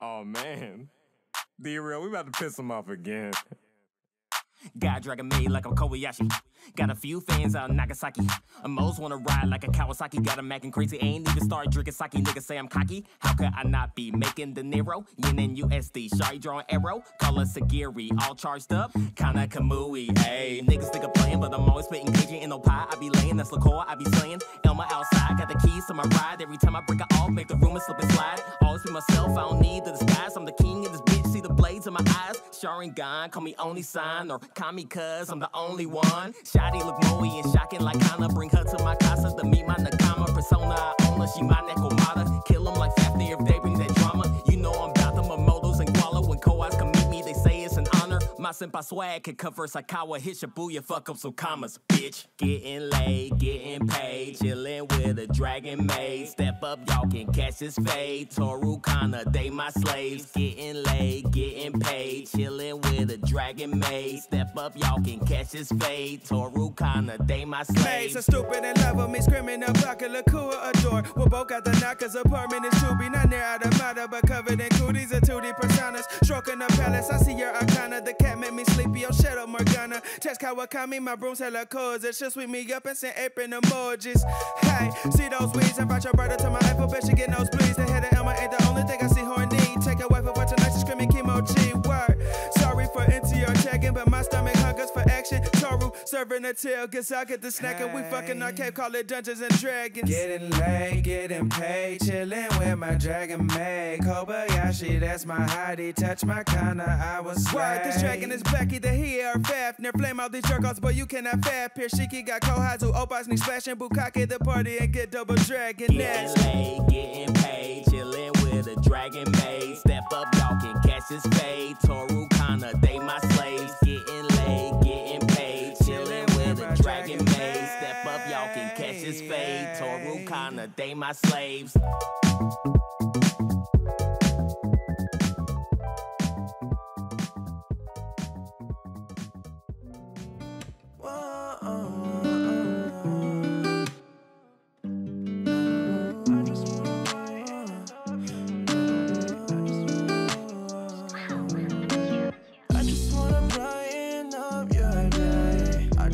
Oh man. Be real, we about to piss him off again. God dragging me like I'm Kobayashi. Got a few fans out in Nagasaki. And most wanna ride like a Kawasaki. Got 'em acting crazy, ain't even started drinking sake. Niggas say I'm cocky. How could I not be making the Nero? Yen and USD, Shari drawing arrow. Call us Sagiri, all charged up. Kinda Kamui, ayy. Niggas think I'm playing, but I'm always spitting caging. In no pie, I be laying, that's liqueur, I be slaying. Sharingan, call me only sign or call me cuz I'm the only one. Shotty look moey and shocking like Kana. Bring her to my casa to meet my Nakama persona. I own her, she my Nekomata. Kill 'em like Fafnir if they bring that My senpai swag can cover Sakawa, hit Shibuya, fuck up some commas, bitch. Getting laid, getting paid, chillin' with a dragon maid. Step up, y'all can catch his fade. Tohru Kanna, they my slaves. Getting laid, getting paid, chillin' with a dragon maid. Step up, y'all can catch his fade. Tohru Kanna, they my slaves. so stupid in love me, screaming a of Lakua adore. We both got the knockers, apartment is to be not near out of matter, but covered in cooties and 2D personas. Stroking the palace, I see your arcana. The cat make me sleepy, oh shadow Morgana. Text Kawakami, my broom's hella cozy. She'll sweep me up and send apron emojis. Hey, see those weeds, invite your brother to my life, bet you get nosebleeds. The head of Elma ain't serving tail, guess I get the snack and we fucking arcade, call it Dungeons and Dragons. Getting laid, getting paid, chillin' with my dragon maid. Kobayashi, that's my hottie. Touch my kinda, I was Word, this dragon is Becky, the here, Fafnir. Flame out these jerk offs, but you cannot fab. Piershiki got Kohazu, Opas, sneak splashing, Bukake, the party, and get double dragon. Getting Next. laid, getting paid, chillin' with a dragon maid. Step up, y'all can catch his fade.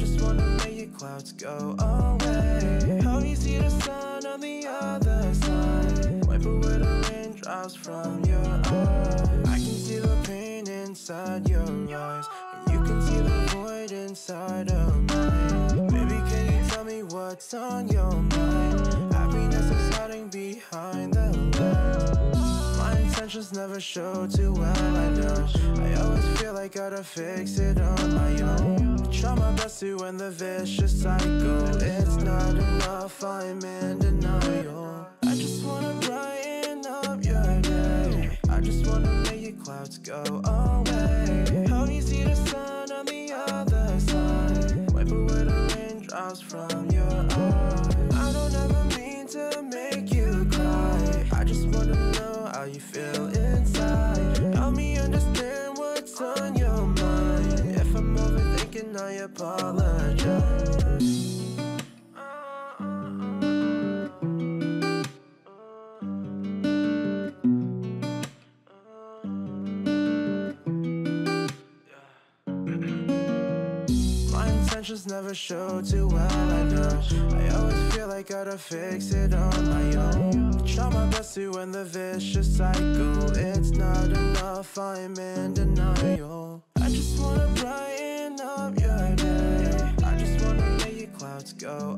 Just wanna make your clouds go away. Me see the sun on the other side. Wipe away the raindrops from your eyes. I can see the pain inside your eyes. And you can see the void inside of mine. Baby, can you tell me what's on your mind? Happiness is hiding behind the lens. My intentions never show too well, I know. I always feel like I gotta fix it on my own. Try my best to end the vicious cycle. It's not I'm in denial. I just wanna brighten up your day. I just wanna make your clouds go away. Help me see the sun on the other side. Wipe away the raindrops from your eyes. I don't ever mean to make you cry. I just wanna know how you feel inside. Help me understand what's on your mind. If I'm overthinking, I apologize. Intentions never show too well, I know. I always feel like I gotta fix it on my own. Try my best to end the vicious cycle. It's not enough, I'm in denial. I just wanna brighten up your day. I just wanna make your clouds go